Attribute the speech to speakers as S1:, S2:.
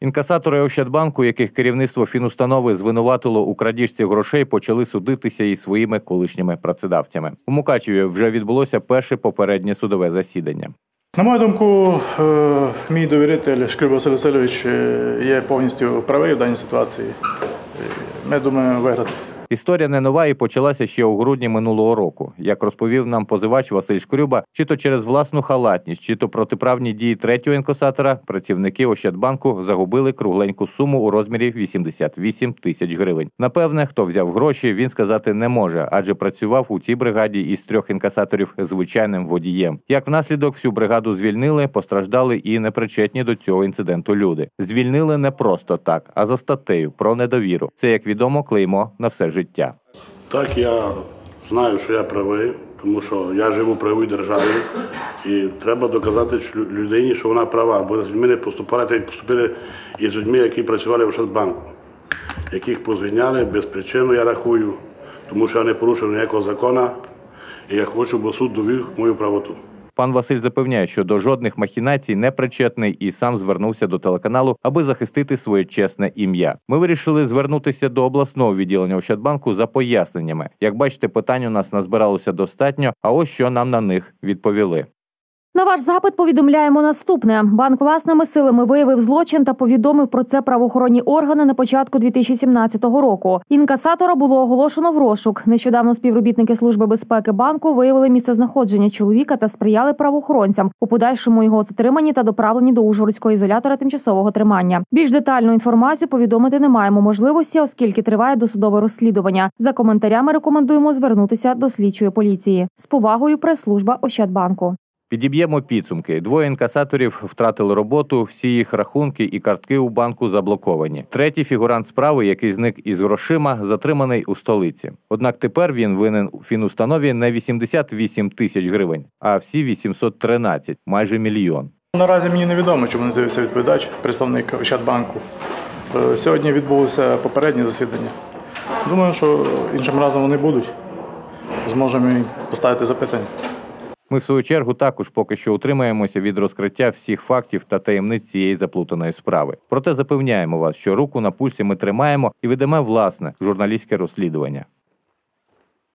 S1: Інкасатори Ощадбанку, яких керівництво фінустанови звинуватило у крадіжці грошей, почали судитися із своїми колишніми працедавцями. У Мукачеві вже відбулося перше попереднє судове засідання.
S2: На мою думку, е, мій довіритель Шкриб Василь Васильович е, є повністю правий в даній ситуації. Е, Ми думаємо виграти.
S1: Історія не нова і почалася ще у грудні минулого року. Як розповів нам позивач Василь Шкрюба, чи то через власну халатність, чи то протиправні дії третього інкасатора, працівники Ощадбанку загубили кругленьку суму у розмірі 88 тисяч гривень. Напевне, хто взяв гроші, він сказати не може, адже працював у цій бригаді із трьох інкасаторів звичайним водієм. Як внаслідок всю бригаду звільнили, постраждали і непричетні до цього інциденту люди. Звільнили не просто так, а за статтею про недовіру. Це як відомо клеймо на все життя.
S3: Так, я знаю, що я правий, тому що я живу в правовій державі, і треба доказати людині, що вона права, бо з людьми не поступали, як поступили із людьми, які працювали в Ощадбанку, яких позвільняли без причини, я рахую, тому що я не порушив ніякого закону, і я хочу, бо суд довів мою правоту.
S1: Пан Василь запевняє, що до жодних махінацій не причетний і сам звернувся до телеканалу, аби захистити своє чесне ім'я. Ми вирішили звернутися до обласного відділення Ощадбанку за поясненнями. Як бачите, питань у нас назбиралося достатньо. А ось що нам на них відповіли.
S4: На ваш запит повідомляємо наступне: банк власними силами виявив злочин та повідомив про це правоохоронні органи на початку 2017 року. Інкасатора було оголошено в розшук. Нещодавно співробітники служби безпеки банку виявили місце знаходження чоловіка та сприяли правоохоронцям у подальшому його затриманні та доправленні до Ужгородського ізолятора тимчасового тримання. Більш детальну інформацію повідомити не маємо можливості, оскільки триває досудове розслідування. За коментарями рекомендуємо звернутися до слідчої поліції. З повагою прес-служба Ощадбанку.
S1: Підіб'ємо підсумки. Двоє інкасаторів втратили роботу, всі їх рахунки і картки у банку заблоковані. Третій фігурант справи, який зник із грошима, затриманий у столиці. Однак тепер він винен у фінустанові не 88 тисяч гривень, а всі 813, майже мільйон.
S2: Наразі мені невідомо, чому не з'явився відповідач, представник Ощадбанку. Е, Сьогодні відбулося попереднє засідання. Думаю, що іншим разом вони будуть. Зможемо поставити запитання.
S1: Ми, в свою чергу, також поки що утримаємося від розкриття всіх фактів та таємниць цієї заплутаної справи. Проте запевняємо вас, що руку на пульсі ми тримаємо і ведемо власне журналістське розслідування.